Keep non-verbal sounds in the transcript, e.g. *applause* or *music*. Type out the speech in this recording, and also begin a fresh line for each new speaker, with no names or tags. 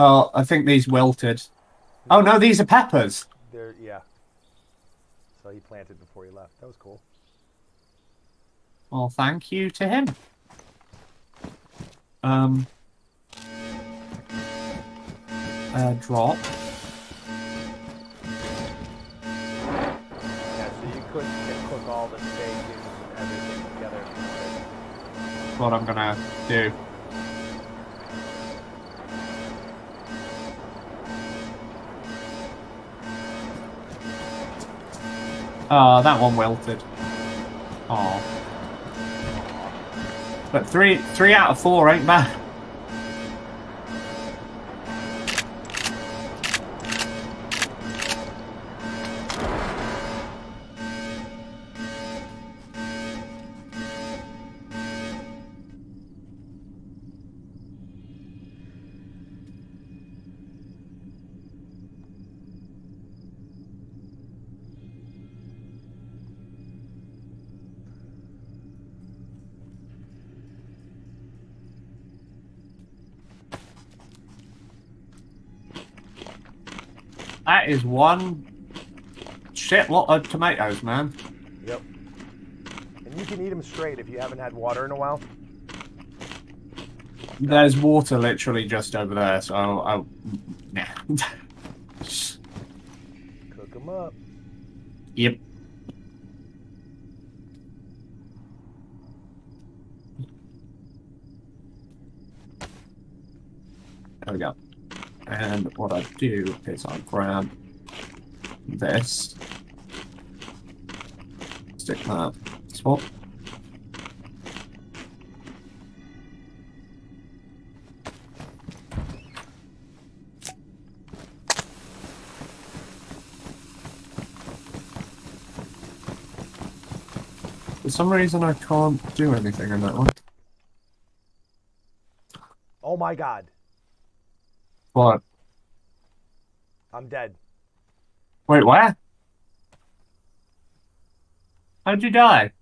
Oh, I think these wilted. Oh no, these are peppers.
There, yeah. So he planted before he left. That was cool.
Well, thank you to him. Um. Uh, drop.
Yeah, so you could cook all the steak and everything together if you wanted.
That's what I'm gonna do. Oh, that one wilted. Oh. But three three out of four ain't bad. That is one shit lot of tomatoes, man.
Yep. And you can eat them straight if you haven't had water in a while.
There's water literally just over there, so I'll, I'll nah. *laughs*
Cook them up.
yep. There we go. And what I do is I grab this, stick that, swap. For some reason I can't do anything in that one.
Oh my god.
What?
I'm dead.
Wait, where? How'd you die?